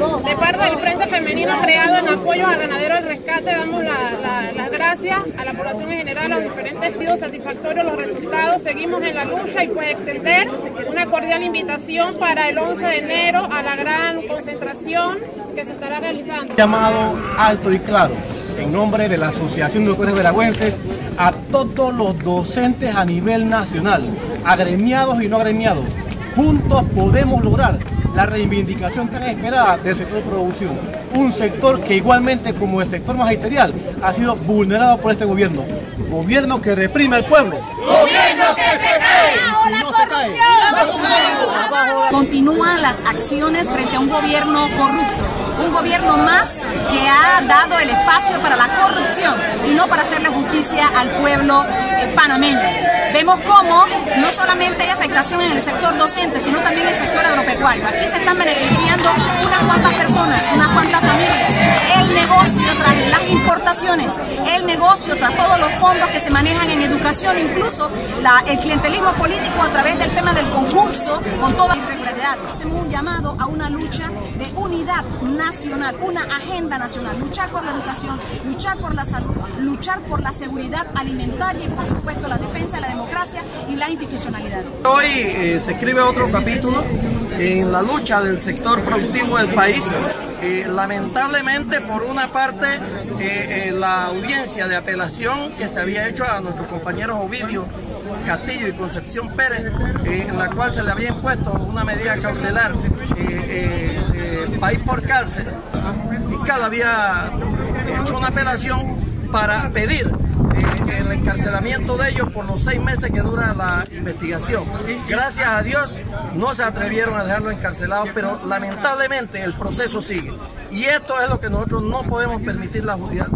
De parte del Frente Femenino creado en apoyo a Ganaderos del Rescate, damos las gracias a la población en general, a los diferentes pidos satisfactorios, los resultados. Seguimos en la lucha y pues extender una cordial invitación para el 11 de enero a la gran concentración que se estará realizando. Llamado alto y claro en nombre de la Asociación de Doctores Veragüenses a todos los docentes a nivel nacional, agremiados y no agremiados. Juntos podemos lograr la reivindicación tan esperada del sector de producción. Un sector que igualmente como el sector magisterial ha sido vulnerado por este gobierno. Gobierno que reprime al pueblo. Gobierno que se cae. Continúan las acciones frente a un gobierno corrupto. Un gobierno más que ha dado el espacio para la corrupción y no para hacerle justicia al pueblo panameño. Vemos cómo no solamente hay en el sector docente, sino también en el sector agropecuario. Aquí se están beneficiando unas cuantas personas, unas cuantas familias. El negocio tras las importaciones, el negocio tras todos los fondos que se manejan en educación, incluso la, el clientelismo político a través del tema del concurso, con toda irregularidad. Hacemos un llamado a una lucha de unidad nacional, una agenda nacional, luchar por la educación, luchar por la salud, luchar por la seguridad alimentaria y por supuesto la defensa de la democracia y la institucionalidad. Hoy eh, se escribe otro capítulo en la lucha del sector productivo del país. Eh, lamentablemente, por una parte, eh, eh, la audiencia de apelación que se había hecho a nuestros compañeros Ovidio Castillo y Concepción Pérez, en la cual se le había impuesto una medida cautelar, país por cárcel, el fiscal había hecho una apelación para pedir el encarcelamiento de ellos por los seis meses que dura la investigación. Gracias a Dios no se atrevieron a dejarlo encarcelado, pero lamentablemente el proceso sigue. Y esto es lo que nosotros no podemos permitir la justicia.